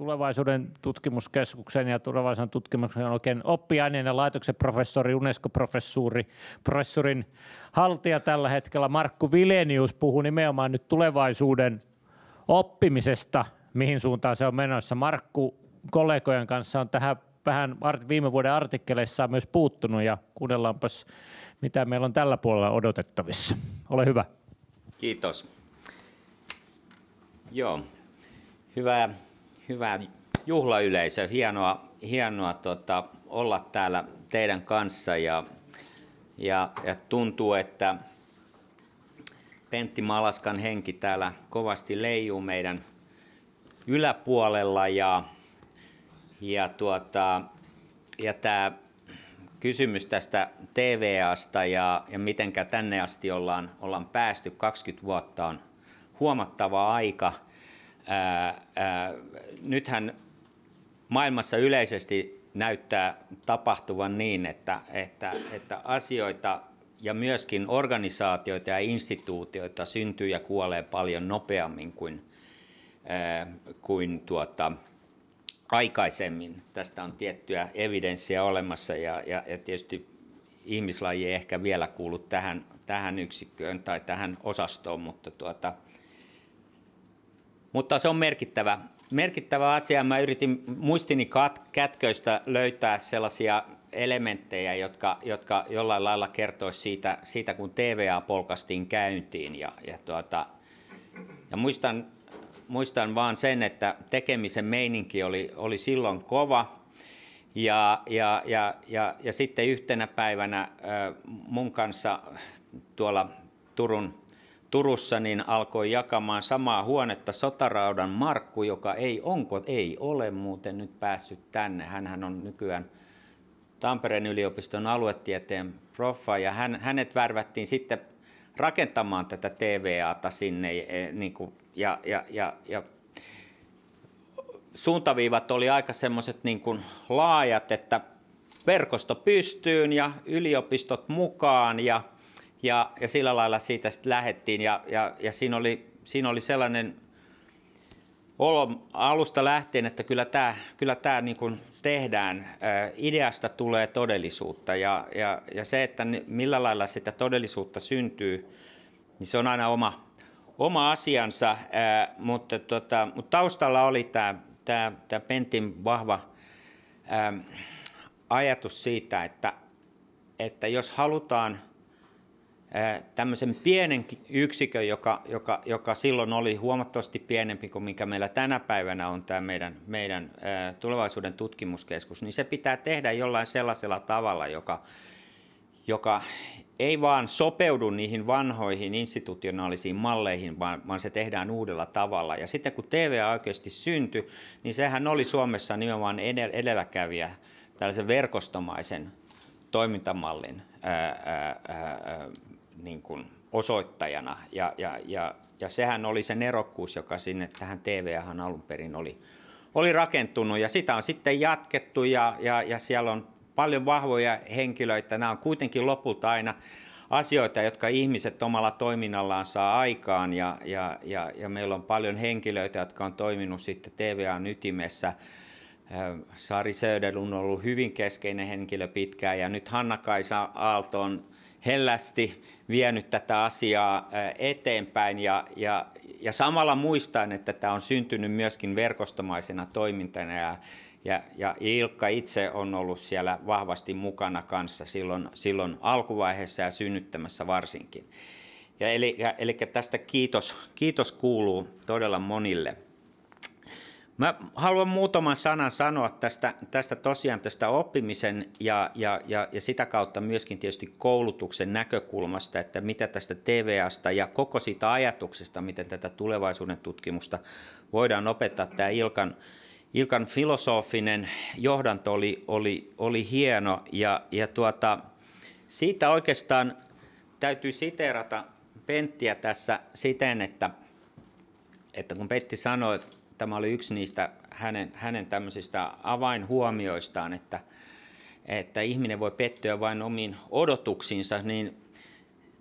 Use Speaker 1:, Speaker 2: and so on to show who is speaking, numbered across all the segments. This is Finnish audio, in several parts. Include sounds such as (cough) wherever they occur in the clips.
Speaker 1: tulevaisuuden tutkimuskeskuksen ja tulevaisuuden tutkimuksen oikein oppiaineen ja laitoksen professori, UNESCO-professuuri, professorin haltija tällä hetkellä Markku Vilenius puhuu nimenomaan nyt tulevaisuuden oppimisesta, mihin suuntaan se on menossa. Markku kollegojen kanssa on tähän vähän viime vuoden artikkeleissa myös puuttunut ja kuunnellaanpas, mitä meillä on tällä puolella odotettavissa. Ole hyvä.
Speaker 2: Kiitos. Joo, hyvää, hyvää juhlayleisö. Hienoa, hienoa tota, olla täällä teidän kanssa ja, ja, ja tuntuu, että Pentti Malaskan henki täällä kovasti leijuu meidän yläpuolella ja, ja, tuota, ja tämä kysymys tästä TVAsta ja, ja mitenkä tänne asti ollaan, ollaan päästy, 20 vuotta on huomattava aika. Ää, ää, nythän maailmassa yleisesti näyttää tapahtuvan niin, että, että, että asioita ja myöskin organisaatioita ja instituutioita syntyy ja kuolee paljon nopeammin kuin, ää, kuin tuota, aikaisemmin. Tästä on tiettyä evidenssiä olemassa ja, ja, ja tietysti ihmislaji ei ehkä vielä kuulu tähän, tähän yksikköön tai tähän osastoon, mutta, tuota, mutta se on merkittävä, merkittävä asia. Mä yritin muistini kat, kätköistä löytää sellaisia elementtejä, jotka, jotka jollain lailla kertoisivat siitä, siitä kun TVA polkastiin käyntiin. Ja, ja, tuota, ja muistan muistan vaan sen, että tekemisen meininki oli, oli silloin kova. Ja, ja, ja, ja, ja sitten yhtenä päivänä mun kanssa tuolla Turun, Turussa niin alkoi jakamaan samaa huonetta sotaraudan Markku, joka ei, onko, ei ole muuten nyt päässyt tänne. Hänhän on nykyään Tampereen yliopiston aluetieteen proffa ja hän, hänet värvättiin sitten rakentamaan tätä TVAta sinne e, niin kuin ja, ja, ja, ja suuntaviivat oli aika semmoiset niin kuin laajat, että verkosto pystyyn ja yliopistot mukaan ja, ja, ja sillä lailla siitä sitten lähettiin. Ja, ja, ja siinä, oli, siinä oli sellainen olo alusta lähtien, että kyllä tämä, kyllä tämä niin kuin tehdään, ideasta tulee todellisuutta. Ja, ja, ja se, että millä lailla sitä todellisuutta syntyy, niin se on aina oma, oma asiansa, ää, mutta, tota, mutta taustalla oli tämä, tämä, Pentin vahva ää, ajatus siitä, että, että jos halutaan ää, tämmöisen pienen yksikön, joka, joka, joka silloin oli huomattavasti pienempi kuin mikä meillä tänä päivänä on tämä meidän, meidän tulevaisuuden tutkimuskeskus, niin se pitää tehdä jollain sellaisella tavalla, joka, joka ei vaan sopeudu niihin vanhoihin institutionaalisiin malleihin, vaan, vaan se tehdään uudella tavalla. Ja sitten kun TVA oikeasti syntyi, niin sehän oli Suomessa nimenomaan edelläkävijä tällaisen verkostomaisen toimintamallin ää, ää, ää, niin kuin osoittajana. Ja, ja, ja, ja sehän oli se nerokkuus, joka sinne tähän TVAhan alun perin oli, oli rakentunut. Ja sitä on sitten jatkettu ja, ja, ja siellä on paljon vahvoja henkilöitä. Nämä on kuitenkin lopulta aina asioita, jotka ihmiset omalla toiminnallaan saa aikaan ja, ja, ja, ja meillä on paljon henkilöitä, jotka on toiminut sitten TVAn ytimessä. Sari Söder on ollut hyvin keskeinen henkilö pitkään ja nyt Hanna-Kaisa Aalto on hellästi vienyt tätä asiaa eteenpäin ja, ja, ja samalla muistan, että tämä on syntynyt myöskin verkostomaisena toimintana ja ja, ja Ilkka itse on ollut siellä vahvasti mukana kanssa silloin, silloin alkuvaiheessa ja synnyttämässä varsinkin. Ja eli, ja, eli tästä kiitos, kiitos kuuluu todella monille. Mä haluan muutaman sanan sanoa tästä, tästä tosiaan tästä oppimisen ja, ja, ja, ja sitä kautta myöskin tietysti koulutuksen näkökulmasta, että mitä tästä TVAsta ja koko siitä ajatuksesta, miten tätä tulevaisuuden tutkimusta voidaan opettaa. Tämä Ilkan Ilkan filosofinen johdanto oli, oli, oli hieno ja, ja tuota, siitä oikeastaan täytyy siteerata Penttiä tässä siten, että, että kun Petti sanoi, että tämä oli yksi niistä hänen, hänen tämmöisistä avainhuomioistaan, että, että ihminen voi pettyä vain omiin odotuksiinsa, niin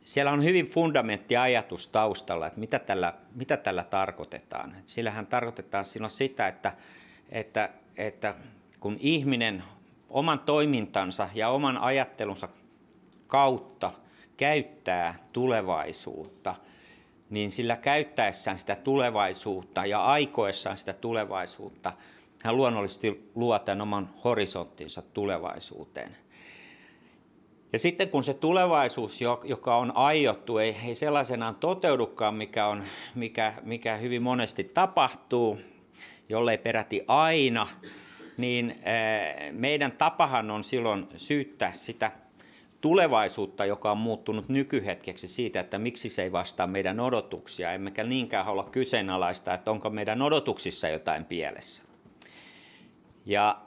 Speaker 2: siellä on hyvin fundamenttiajatus taustalla, että mitä tällä, mitä tällä tarkoitetaan. Sillähän tarkoitetaan silloin sitä, että että, että kun ihminen oman toimintansa ja oman ajattelunsa kautta käyttää tulevaisuutta, niin sillä käyttäessään sitä tulevaisuutta ja aikoessaan sitä tulevaisuutta, hän luonnollisesti luo tämän oman horisonttinsa tulevaisuuteen. Ja sitten kun se tulevaisuus, joka on aiottu, ei, ei sellaisenaan toteudukaan, mikä, on, mikä, mikä hyvin monesti tapahtuu, jollei peräti aina, niin meidän tapahan on silloin syyttää sitä tulevaisuutta, joka on muuttunut nykyhetkeksi siitä, että miksi se ei vastaa meidän odotuksia, emmekä niinkään halua kyseenalaista, että onko meidän odotuksissa jotain pielessä. Ja,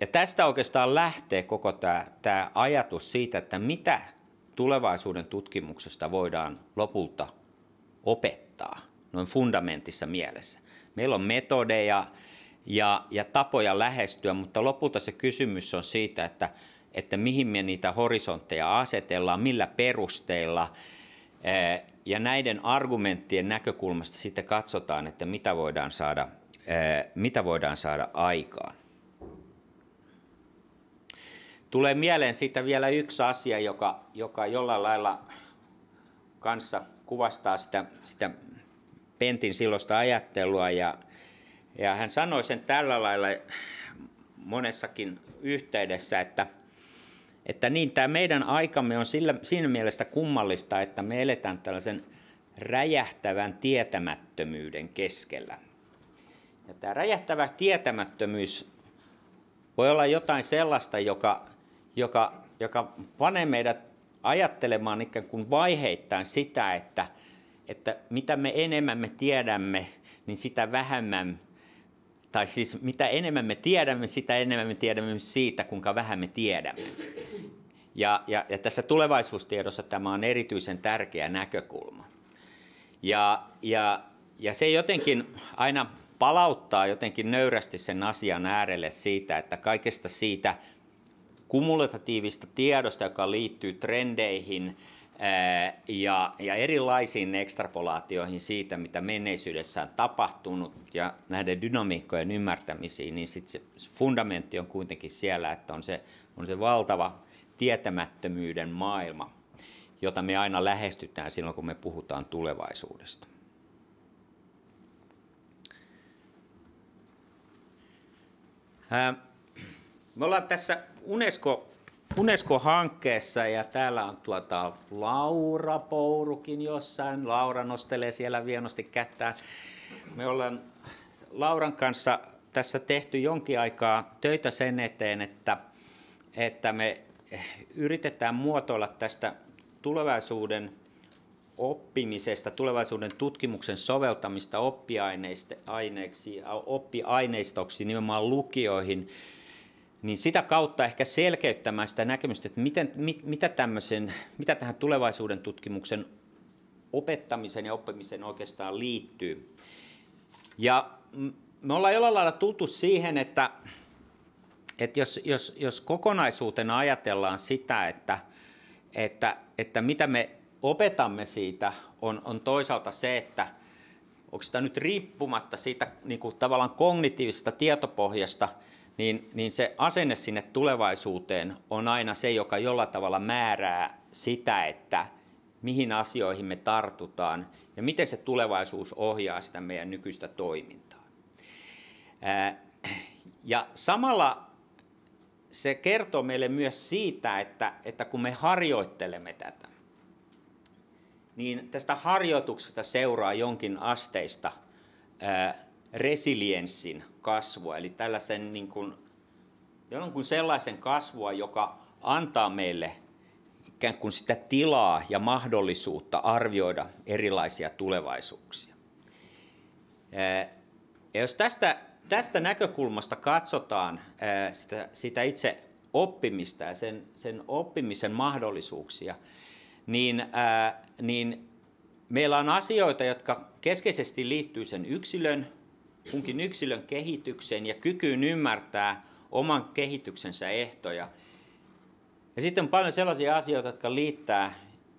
Speaker 2: ja tästä oikeastaan lähtee koko tämä, tämä ajatus siitä, että mitä tulevaisuuden tutkimuksesta voidaan lopulta opettaa noin fundamentissa mielessä. Meillä on metodeja ja, ja tapoja lähestyä, mutta lopulta se kysymys on siitä, että, että mihin me niitä horisontteja asetellaan, millä perusteilla, ja näiden argumenttien näkökulmasta sitten katsotaan, että mitä voidaan saada, mitä voidaan saada aikaan. Tulee mieleen siitä vielä yksi asia, joka, joka jollain lailla kanssa kuvastaa sitä, sitä Pentin silloista ajattelua ja, ja hän sanoi sen tällä lailla monessakin yhteydessä, että, että niin tämä meidän aikamme on sillä, siinä mielessä kummallista, että me eletään tällaisen räjähtävän tietämättömyyden keskellä. Ja tämä räjähtävä tietämättömyys voi olla jotain sellaista, joka, joka, joka panee meidät ajattelemaan ikään kuin vaiheittain sitä, että, että mitä me enemmän me tiedämme, niin sitä vähemmän, tai siis mitä enemmän me tiedämme, sitä enemmän me tiedämme siitä, kuinka vähän me tiedämme. Ja, ja, ja tässä tulevaisuustiedossa tämä on erityisen tärkeä näkökulma. Ja, ja, ja se jotenkin aina palauttaa jotenkin nöyrästi sen asian äärelle siitä, että kaikesta siitä kumulatiivista tiedosta, joka liittyy trendeihin, ja, ja erilaisiin ekstrapolaatioihin siitä, mitä menneisyydessä on tapahtunut ja näiden dynamiikkojen ymmärtämisiin, niin sit se fundamentti on kuitenkin siellä, että on se, on se valtava tietämättömyyden maailma, jota me aina lähestytään silloin, kun me puhutaan tulevaisuudesta. Me ollaan tässä Unesco Unesco-hankkeessa ja täällä on tuota Laura Pourukin jossain. Laura nostelee siellä vienosti kättään. Me ollaan Lauran kanssa tässä tehty jonkin aikaa töitä sen eteen, että, että me yritetään muotoilla tästä tulevaisuuden oppimisesta, tulevaisuuden tutkimuksen soveltamista oppiaineiksi, oppiaineistoksi nimenomaan lukioihin niin sitä kautta ehkä selkeyttämään sitä näkemystä, että miten, mit, mitä, tämmöisen, mitä tähän tulevaisuuden tutkimuksen opettamisen ja oppimisen oikeastaan liittyy. Ja me ollaan jollain lailla tultu siihen, että, että jos, jos, jos kokonaisuutena ajatellaan sitä, että, että, että mitä me opetamme siitä, on, on toisaalta se, että onko sitä nyt riippumatta siitä niin kuin tavallaan kognitiivisesta tietopohjasta – niin, niin se asenne sinne tulevaisuuteen on aina se, joka jollain tavalla määrää sitä, että mihin asioihin me tartutaan ja miten se tulevaisuus ohjaa sitä meidän nykyistä toimintaa. Ja samalla se kertoo meille myös siitä, että, että kun me harjoittelemme tätä, niin tästä harjoituksesta seuraa jonkin asteista resilienssin kasvua, eli tällaisen niin kuin, jonkun sellaisen kasvua, joka antaa meille ikään kuin sitä tilaa ja mahdollisuutta arvioida erilaisia tulevaisuuksia. Ja jos tästä, tästä näkökulmasta katsotaan sitä, sitä itse oppimista ja sen, sen oppimisen mahdollisuuksia, niin, niin meillä on asioita, jotka keskeisesti liittyy sen yksilön kunkin yksilön kehitykseen ja kykyyn ymmärtää oman kehityksensä ehtoja. Ja sitten on paljon sellaisia asioita, jotka liittää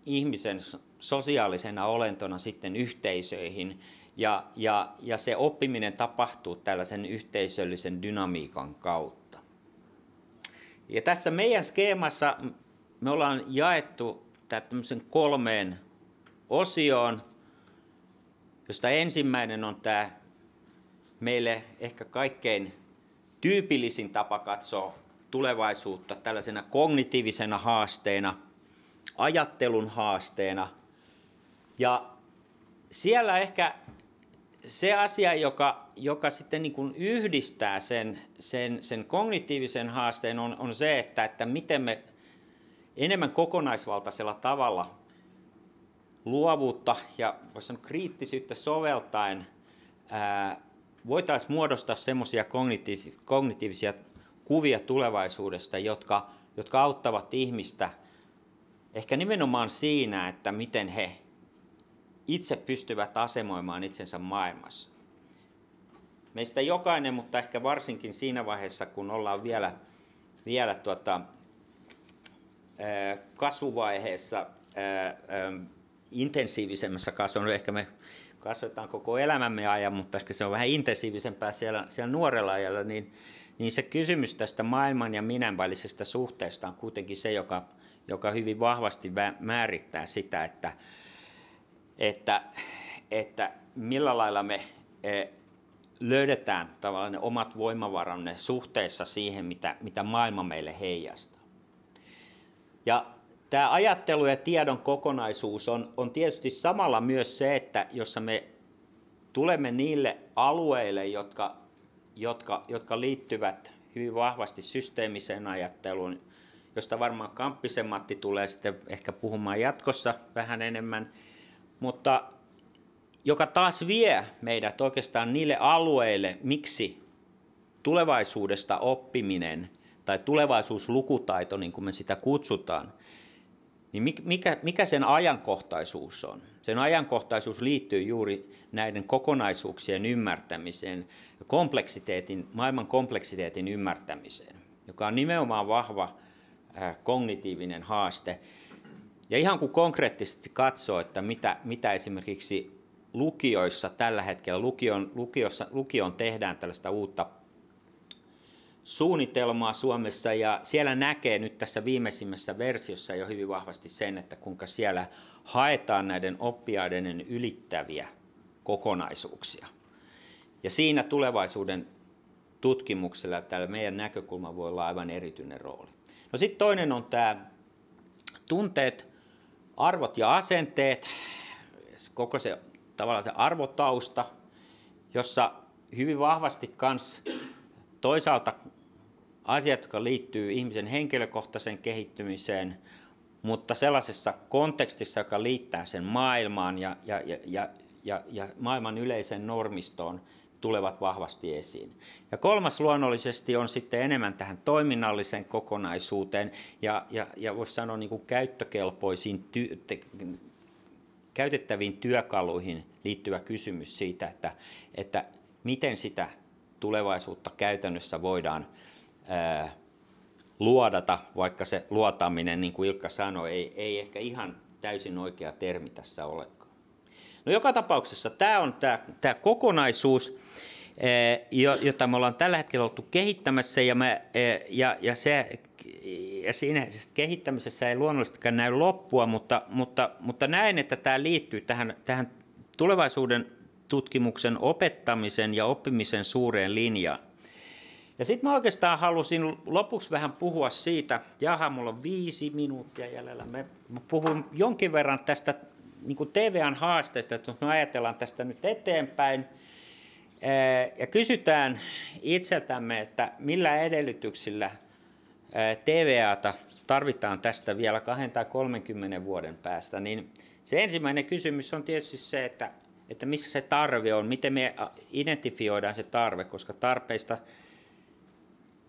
Speaker 2: ihmisen sosiaalisena olentona sitten yhteisöihin Ja, ja, ja se oppiminen tapahtuu tällaisen yhteisöllisen dynamiikan kautta. Ja tässä meidän skeemassa me ollaan jaettu tämmöisen kolmeen osioon, josta ensimmäinen on tämä meille ehkä kaikkein tyypillisin tapa katsoa tulevaisuutta tällaisena kognitiivisena haasteena, ajattelun haasteena. Ja siellä ehkä se asia, joka, joka sitten niin kuin yhdistää sen, sen, sen kognitiivisen haasteen, on, on se, että, että miten me enemmän kokonaisvaltaisella tavalla luovuutta ja sanoa, kriittisyyttä soveltaen voitaisiin muodostaa semmoisia kognitiivisia, kognitiivisia kuvia tulevaisuudesta, jotka, jotka auttavat ihmistä ehkä nimenomaan siinä, että miten he itse pystyvät asemoimaan itsensä maailmassa. Meistä jokainen, mutta ehkä varsinkin siinä vaiheessa, kun ollaan vielä, vielä tuota, kasvuvaiheessa, intensiivisemmässä kasvun, ehkä me kasvetaan koko elämämme ajan, mutta ehkä se on vähän intensiivisempää siellä, siellä nuorella ajalla, niin, niin se kysymys tästä maailman ja minän välisestä suhteesta on kuitenkin se, joka, joka hyvin vahvasti määrittää sitä, että, että, että millä lailla me e, löydetään tavallaan ne omat voimavaramme suhteessa siihen, mitä, mitä maailma meille heijastaa. Ja tämä ajattelu ja tiedon kokonaisuus on, on tietysti samalla myös se, että jossa me tulemme niille alueille, jotka, jotka, jotka liittyvät hyvin vahvasti systeemiseen ajatteluun, josta varmaan Kamppisen Matti tulee sitten ehkä puhumaan jatkossa vähän enemmän, mutta joka taas vie meidät oikeastaan niille alueille, miksi tulevaisuudesta oppiminen tai tulevaisuuslukutaito, niin kuin me sitä kutsutaan, niin mikä, mikä sen ajankohtaisuus on? Sen ajankohtaisuus liittyy juuri näiden kokonaisuuksien ymmärtämiseen, kompleksiteetin, maailman kompleksiteetin ymmärtämiseen, joka on nimenomaan vahva äh, kognitiivinen haaste. Ja ihan kun konkreettisesti katsoo, että mitä, mitä esimerkiksi lukioissa tällä hetkellä, lukion, lukiossa, lukioon tehdään tällaista uutta suunnitelmaa Suomessa ja siellä näkee nyt tässä viimeisimmässä versiossa jo hyvin vahvasti sen, että kuinka siellä haetaan näiden oppiaineiden ylittäviä kokonaisuuksia. Ja siinä tulevaisuuden tutkimuksella tällä meidän näkökulma voi olla aivan erityinen rooli. No sitten toinen on tämä tunteet, arvot ja asenteet, koko se tavallaan se arvotausta, jossa hyvin vahvasti kans toisaalta asiat, jotka liittyy ihmisen henkilökohtaiseen kehittymiseen, mutta sellaisessa kontekstissa, joka liittää sen maailmaan ja, ja, ja, ja, ja maailman yleiseen normistoon, tulevat vahvasti esiin. Ja kolmas luonnollisesti on sitten enemmän tähän toiminnalliseen kokonaisuuteen ja, ja, ja voisi sanoa niin kuin käyttökelpoisiin, ty, te, käytettäviin työkaluihin liittyvä kysymys siitä, että, että miten sitä tulevaisuutta käytännössä voidaan ää, luodata, vaikka se luotaminen, niin kuin Ilkka sanoi, ei, ei ehkä ihan täysin oikea termi tässä olekaan. No joka tapauksessa tämä on tämä, tämä kokonaisuus, jota me ollaan tällä hetkellä oltu kehittämässä, ja, me, ja, ja, se, ja siinä siis kehittämisessä ei luonnollisestikaan näy loppua, mutta, mutta, mutta näen, että tämä liittyy tähän, tähän tulevaisuuden tutkimuksen opettamisen ja oppimisen suureen linjaan. Ja sitten mä oikeastaan halusin lopuksi vähän puhua siitä, jaha, mulla on viisi minuuttia jäljellä. Mä, puhun jonkin verran tästä niin kuin TVAn haasteesta, että me ajatellaan tästä nyt eteenpäin. Ja kysytään itseltämme, että millä edellytyksillä TVAta tarvitaan tästä vielä 20 tai 30 vuoden päästä, niin se ensimmäinen kysymys on tietysti se, että, että missä se tarve on, miten me identifioidaan se tarve, koska tarpeista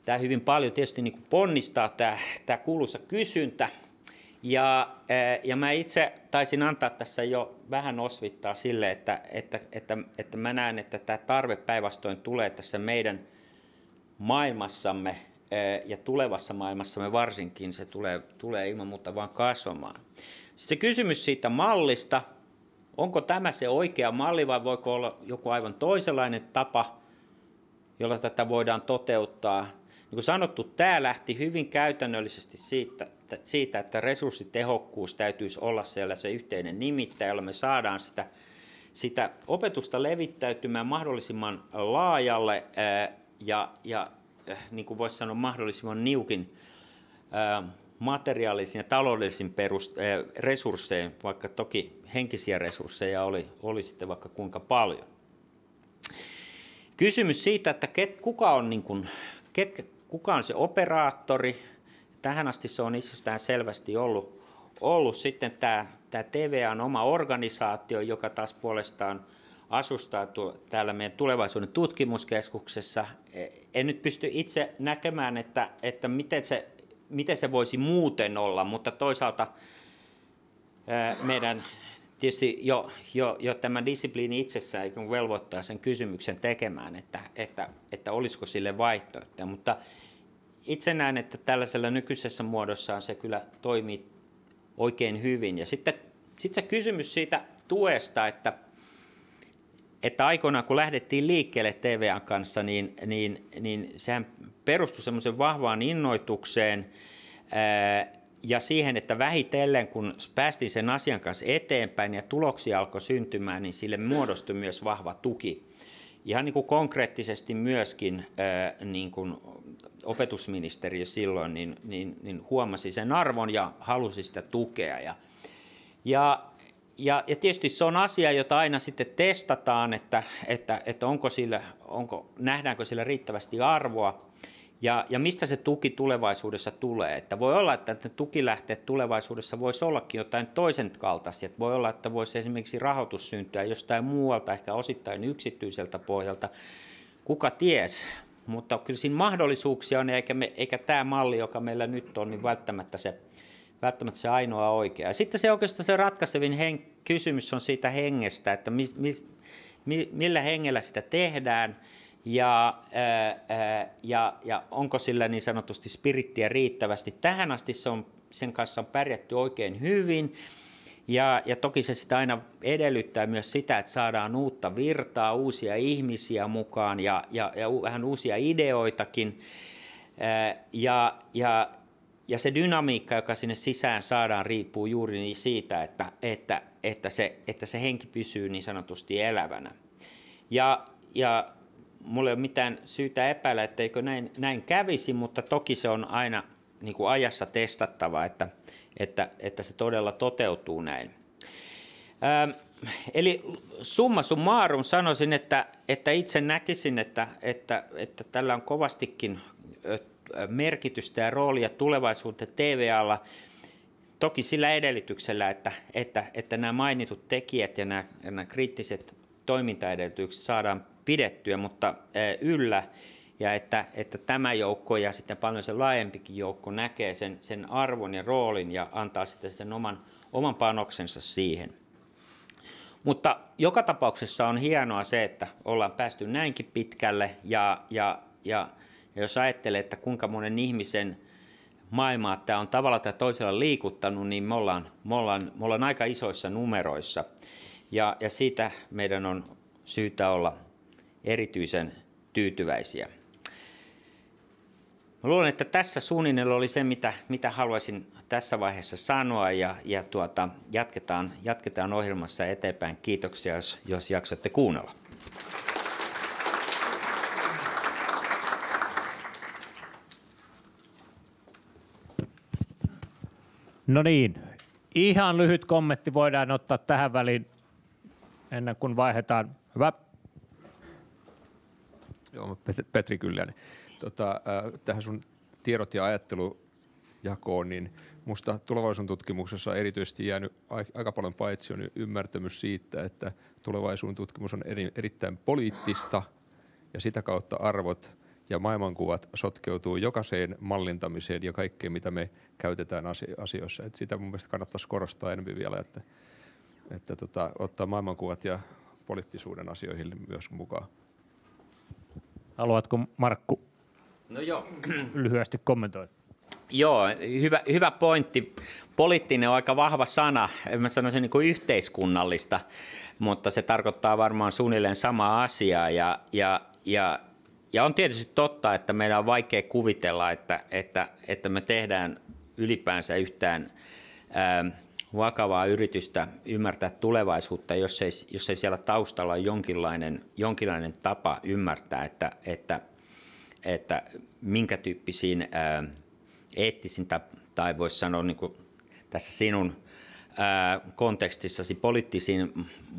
Speaker 2: tämä hyvin paljon tietysti niin kuin ponnistaa tämä, tämä kuuluisa kysyntä. Ja, ja mä itse taisin antaa tässä jo vähän osvittaa sille, että, että, että, että mä näen, että tämä tarve päinvastoin tulee tässä meidän maailmassamme ja tulevassa maailmassamme varsinkin, se tulee, tulee ilman muuta vaan kasvamaan. Sitten se kysymys siitä mallista, onko tämä se oikea malli vai voiko olla joku aivan toisenlainen tapa, jolla tätä voidaan toteuttaa. Niin kuin sanottu, tämä lähti hyvin käytännöllisesti siitä, siitä, että resurssitehokkuus täytyisi olla siellä se yhteinen nimittäjä, jolla me saadaan sitä, sitä opetusta levittäytymään mahdollisimman laajalle ja, ja niin kuin voisi sanoa mahdollisimman niukin materiaalisin ja taloudellisin perust, resurssein, vaikka toki henkisiä resursseja oli, oli sitten vaikka kuinka paljon. Kysymys siitä, että ket, kuka, on niin kuin, ket, kuka on se operaattori, tähän asti se on itsestään selvästi ollut, ollut sitten tämä, tämä TVA on oma organisaatio, joka taas puolestaan asustaa tuo, täällä meidän tulevaisuuden tutkimuskeskuksessa. En nyt pysty itse näkemään, että, että miten, se, miten se voisi muuten olla, mutta toisaalta meidän tietysti jo, jo, jo tämä disipliini itsessään velvoittaa sen kysymyksen tekemään, että, että, että olisiko sille vaihtoehtoja, mutta itse näen, että tällaisella nykyisessä muodossaan se kyllä toimii oikein hyvin. Ja sitten, sitten se kysymys siitä tuesta, että, että aikoinaan kun lähdettiin liikkeelle TVAn kanssa, niin, niin, niin sehän perustui semmoisen vahvaan innoitukseen, ää, ja siihen, että vähitellen kun päästiin sen asian kanssa eteenpäin ja tuloksia alkoi syntymään, niin sille muodostui myös vahva tuki. Ihan niin kuin konkreettisesti myöskin ää, niin kuin opetusministeriö silloin niin, niin, niin huomasi sen arvon ja halusi sitä tukea. Ja, ja, ja, ja tietysti se on asia, jota aina sitten testataan, että, että, että onko sillä, onko, nähdäänkö sillä riittävästi arvoa ja, ja mistä se tuki tulevaisuudessa tulee. Että voi olla, että ne tukilähteet tulevaisuudessa voisi ollakin jotain toisen kaltaisia. Että voi olla, että voisi esimerkiksi rahoitus syntyä jostain muualta, ehkä osittain yksityiseltä pohjalta. Kuka ties? Mutta kyllä siinä mahdollisuuksia on, eikä, me, eikä tämä malli, joka meillä nyt on, niin välttämättä se, välttämättä se ainoa oikea. Ja sitten se oikeastaan se ratkaisevin hen, kysymys on siitä hengestä, että mis, mis, millä hengellä sitä tehdään – ja, ää, ja, ja onko sillä niin sanotusti spirittiä riittävästi. Tähän asti se on, sen kanssa on pärjätty oikein hyvin. Ja, ja toki se sitä aina edellyttää myös sitä, että saadaan uutta virtaa, uusia ihmisiä mukaan ja, ja, ja vähän uusia ideoitakin. Ja, ja, ja se dynamiikka, joka sinne sisään saadaan, riippuu juuri niin siitä, että, että, että, se, että se henki pysyy niin sanotusti elävänä. Ja, ja mulla ei ole mitään syytä epäillä, etteikö näin, näin kävisi, mutta toki se on aina niin kuin ajassa testattava, että, että, että se todella toteutuu näin. Ää, eli summa summarum sanoisin, että, että itse näkisin, että, että, että tällä on kovastikin merkitystä ja roolia tulevaisuuteen TVAlla, toki sillä edellytyksellä, että, että, että nämä mainitut tekijät ja nämä, nämä kriittiset toimintaedellytykset saadaan pidettyä, mutta yllä, ja että, että tämä joukko ja sitten paljon se laajempikin joukko näkee sen, sen arvon ja roolin ja antaa sitten sen oman, oman panoksensa siihen. Mutta joka tapauksessa on hienoa se, että ollaan päästy näinkin pitkälle ja, ja, ja, ja jos ajattelee, että kuinka monen ihmisen maailmaa tämä on tavalla tai toisella liikuttanut, niin me ollaan, me ollaan, me ollaan aika isoissa numeroissa. Ja, ja siitä meidän on syytä olla erityisen tyytyväisiä. Mä luulen, että tässä suunnilleen oli se, mitä, mitä haluaisin tässä vaiheessa sanoa ja, ja tuota, jatketaan, jatketaan ohjelmassa eteenpäin. Kiitoksia, jos, jos jaksatte kuunnella.
Speaker 1: No niin, ihan lyhyt kommentti voidaan ottaa tähän väliin ennen kuin vaihdetaan.
Speaker 3: Joo, Petri Kyllänen. Tota, äh, tähän sun tiedot ja ajattelujakoon, niin musta tulevaisuuden tutkimuksessa on erityisesti jäänyt aika paljon paitsi on ymmärtämys siitä, että tulevaisuuden tutkimus on eri, erittäin poliittista ja sitä kautta arvot ja maailmankuvat sotkeutuu jokaiseen mallintamiseen ja kaikkeen, mitä me käytetään asioissa. Et sitä mun mielestä kannattaisi korostaa enemmän vielä, että, että tota, ottaa maailmankuvat ja poliittisuuden asioihin myös mukaan.
Speaker 1: Haluatko Markku
Speaker 2: no joo. (clears throat)
Speaker 1: lyhyesti kommentoida?
Speaker 2: Joo, hyvä, hyvä pointti. Poliittinen on aika vahva sana, en mä sanoisin niin kuin yhteiskunnallista, mutta se tarkoittaa varmaan suunnilleen samaa asiaa. Ja, ja, ja, ja on tietysti totta, että meidän on vaikea kuvitella, että, että, että me tehdään ylipäänsä yhtään ää, vakavaa yritystä ymmärtää tulevaisuutta, jos ei, jos ei siellä taustalla ole jonkinlainen, jonkinlainen tapa ymmärtää, että, että, että minkä tyyppisiin ää, eettisiin tai, tai voisi sanoa niin kuin tässä sinun ää, kontekstissasi poliittisiin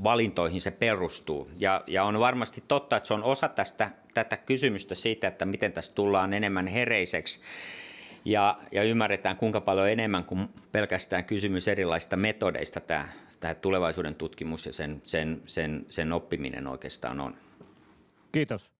Speaker 2: valintoihin se perustuu. Ja, ja on varmasti totta, että se on osa tästä, tätä kysymystä siitä, että miten tässä tullaan enemmän hereiseksi ja, ja ymmärretään kuinka paljon enemmän kuin pelkästään kysymys erilaisista metodeista tämä, tämä tulevaisuuden tutkimus ja sen, sen, sen, sen oppiminen oikeastaan on.
Speaker 1: Kiitos.